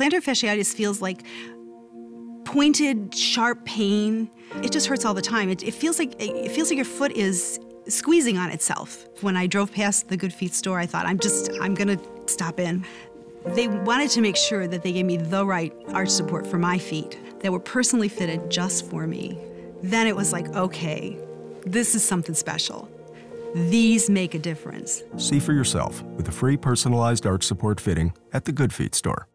Plantar fasciitis feels like pointed, sharp pain. It just hurts all the time. It, it feels like it feels like your foot is squeezing on itself. When I drove past the Good Feet store, I thought, I'm just, I'm gonna stop in. They wanted to make sure that they gave me the right arch support for my feet that were personally fitted just for me. Then it was like, okay, this is something special. These make a difference. See for yourself with a free personalized arch support fitting at the Good Feet store.